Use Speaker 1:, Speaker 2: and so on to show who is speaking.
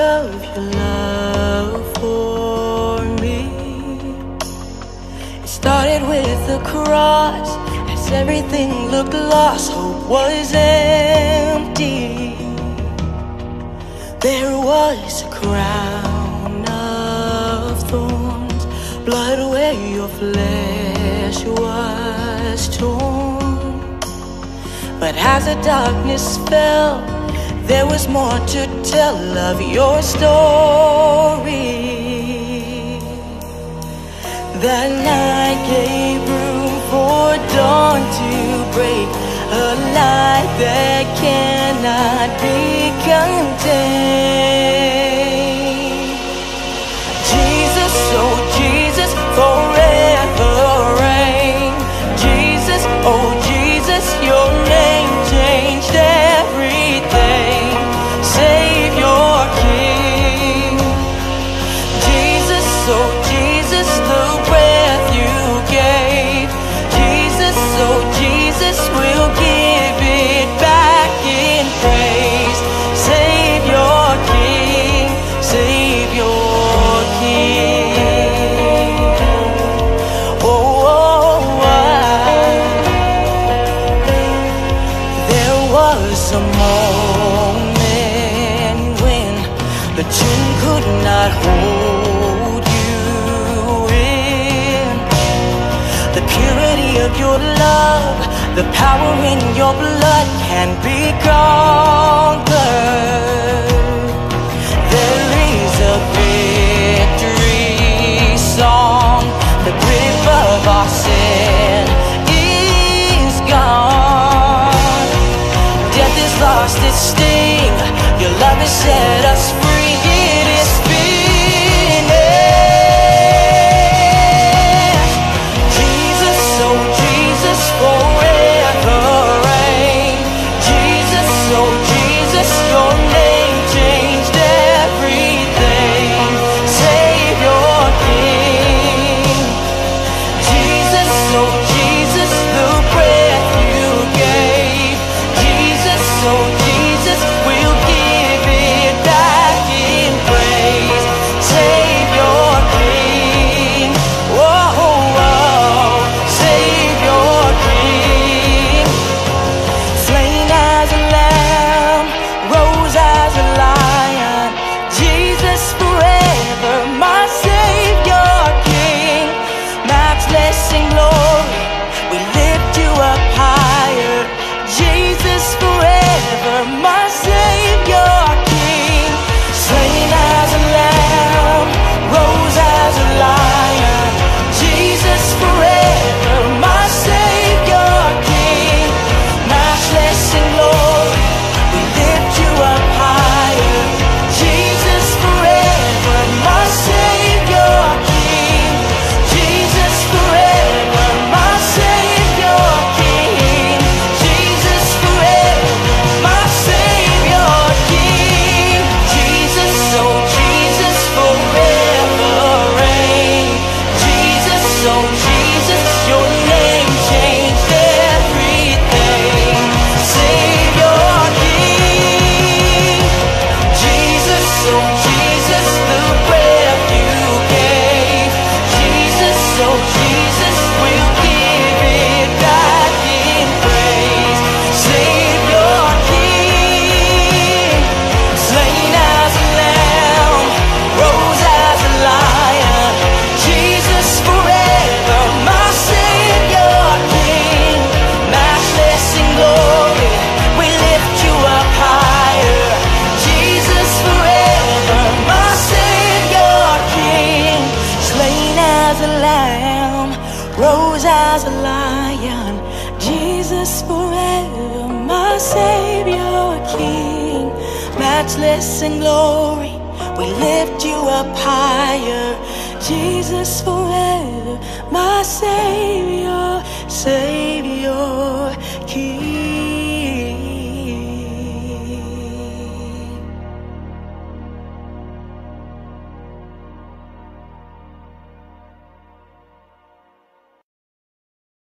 Speaker 1: of your love for me. It started with the cross, as everything looked lost, hope was empty. There was a crown of thorns, blood where your flesh was torn. But as the darkness fell, there was more to tell of your story. That night gave room for dawn to break, a light that cannot be contained. Could not hold you in. The purity of your love, the power in your blood can be conquered. There is a victory song. The grip of our sin is gone. Death is lost its sting. Your love has set us free. forever my Savior, King. Matchless in glory, we lift you up higher. Jesus forever, my Savior, Savior.